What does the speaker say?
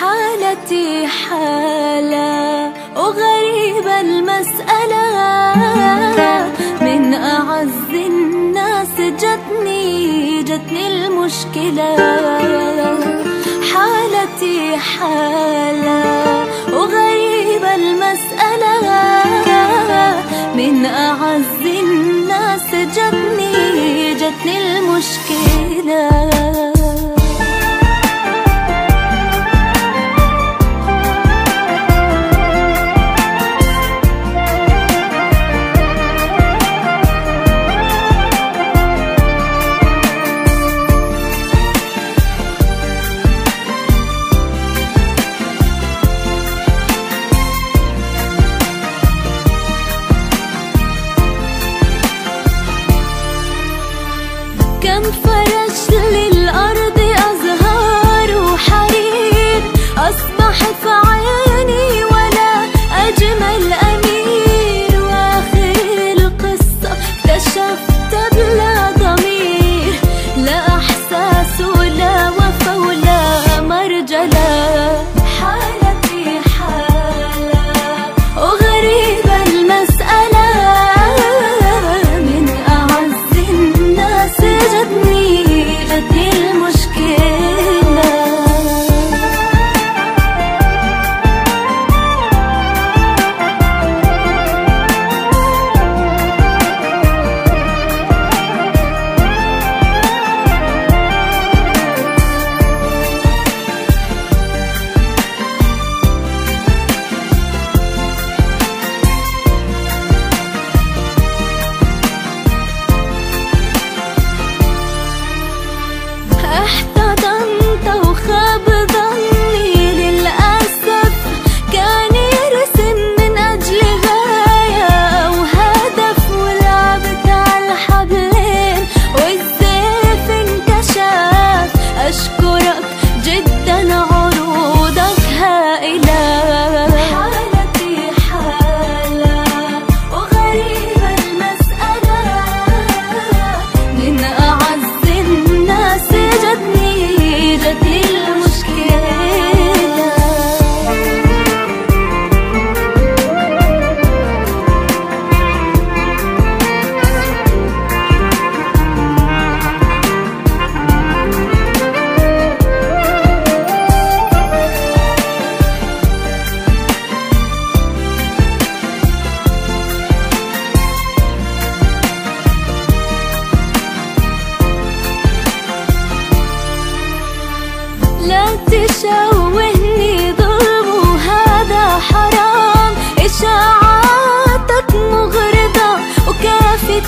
حالتي حالة وغريبة المسألة من أعز الناس جتني جتني المشكلة. حالتي حالة وغريبة المسألة من أعز الناس جتني جتني المشكلة. لا تشوهني ظلم وهذا حرام. إشاعاتك مغرضة وكافي